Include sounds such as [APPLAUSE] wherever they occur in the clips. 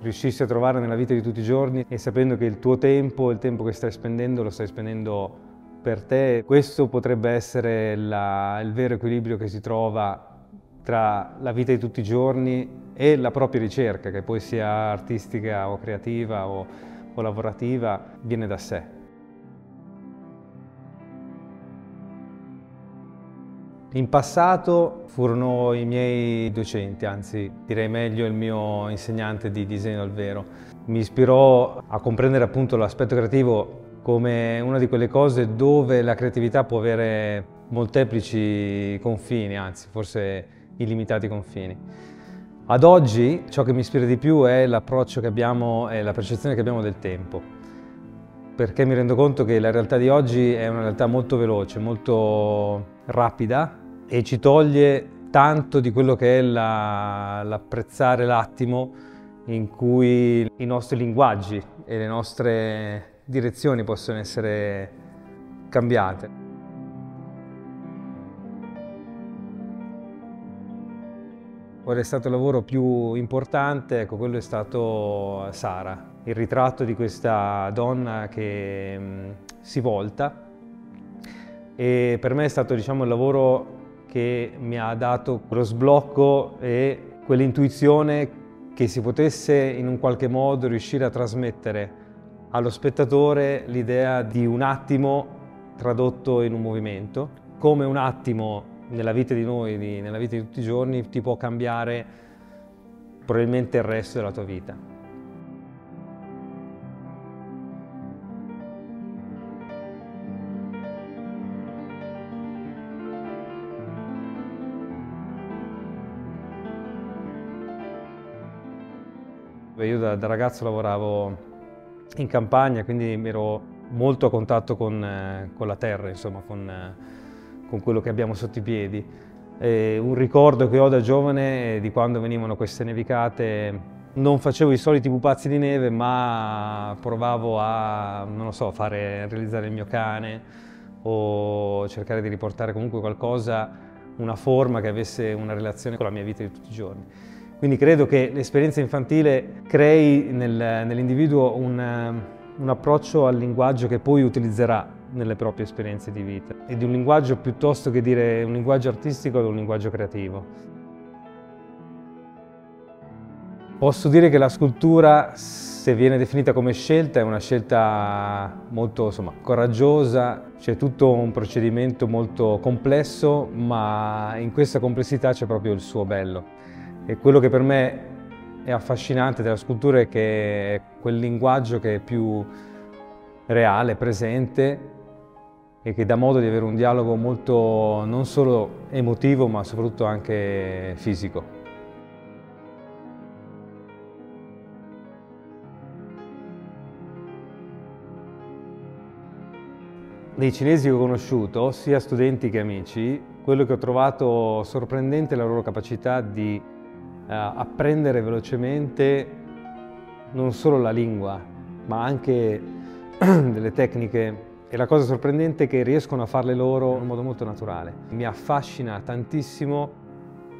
riuscissi a trovare nella vita di tutti i giorni e sapendo che il tuo tempo, il tempo che stai spendendo, lo stai spendendo per te, questo potrebbe essere la, il vero equilibrio che si trova tra la vita di tutti i giorni e la propria ricerca, che poi sia artistica o creativa o, o lavorativa, viene da sé. In passato furono i miei docenti, anzi direi meglio il mio insegnante di disegno al vero. Mi ispirò a comprendere appunto l'aspetto creativo come una di quelle cose dove la creatività può avere molteplici confini, anzi forse illimitati confini. Ad oggi ciò che mi ispira di più è l'approccio che abbiamo e la percezione che abbiamo del tempo, perché mi rendo conto che la realtà di oggi è una realtà molto veloce, molto rapida e ci toglie tanto di quello che è l'apprezzare la, l'attimo in cui i nostri linguaggi e le nostre direzioni possono essere cambiate. Qual è stato il lavoro più importante? Ecco, quello è stato Sara, il ritratto di questa donna che mh, si volta e per me è stato diciamo, il lavoro che mi ha dato lo sblocco e quell'intuizione che si potesse in un qualche modo riuscire a trasmettere allo spettatore l'idea di un attimo tradotto in un movimento, come un attimo nella vita di noi, nella vita di tutti i giorni, ti può cambiare probabilmente il resto della tua vita. Io da, da, ragazzo lavoravo in campagna, quindi ero molto a contatto con, eh, con la terra, insomma, con, eh, con, quello che abbiamo sotto i piedi. E un ricordo che ho da giovane di quando venivano queste nevicate, non facevo i soliti pupazzi di neve, ma provavo a, non so, fare, realizzare il mio cane o cercare di riportare comunque qualcosa, una forma che avesse una relazione con la mia vita di tutti i giorni. Quindi credo che l'esperienza infantile crei nel, nell'individuo un, un approccio al linguaggio che poi utilizzerà nelle proprie esperienze di vita e di un linguaggio piuttosto che dire un linguaggio artistico o un linguaggio creativo. Posso dire che la scultura, se viene definita come scelta, è una scelta molto insomma, coraggiosa, c'è tutto un procedimento molto complesso, ma in questa complessità c'è proprio il suo bello. E quello che per me è affascinante della scultura è che è quel linguaggio che è più reale, presente e che dà modo di avere un dialogo molto non solo emotivo ma soprattutto anche fisico. Dei cinesi che ho conosciuto, sia studenti che amici, quello che ho trovato sorprendente è la loro capacità di apprendere velocemente non solo la lingua, ma anche [CLEARS THROAT] delle tecniche e la cosa sorprendente è che riescono a farle loro in modo molto naturale. Mi affascina tantissimo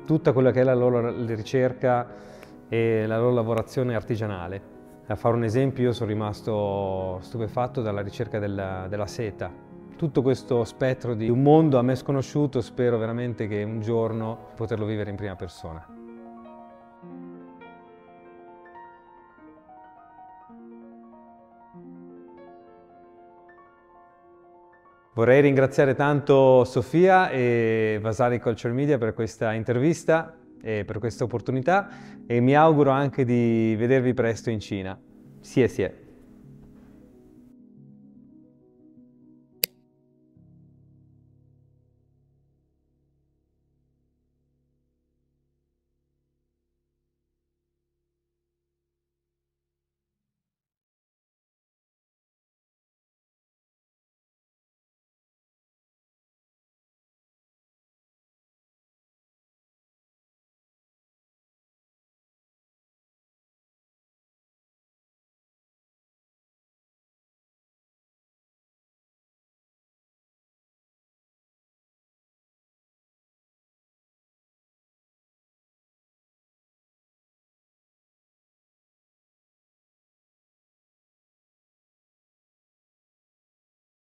tutta quella che è la loro ricerca e la loro lavorazione artigianale. A fare un esempio, io sono rimasto stupefatto dalla ricerca della, della seta. Tutto questo spettro di un mondo a me sconosciuto, spero veramente che un giorno poterlo vivere in prima persona. Vorrei ringraziare tanto Sofia e Vasari Culture Media per questa intervista e per questa opportunità e mi auguro anche di vedervi presto in Cina. Sì, sì.